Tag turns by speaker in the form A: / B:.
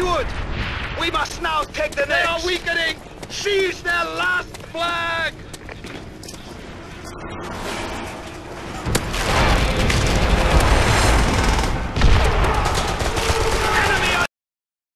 A: secured. We must now take the next.
B: They are weakening! Seize their lives.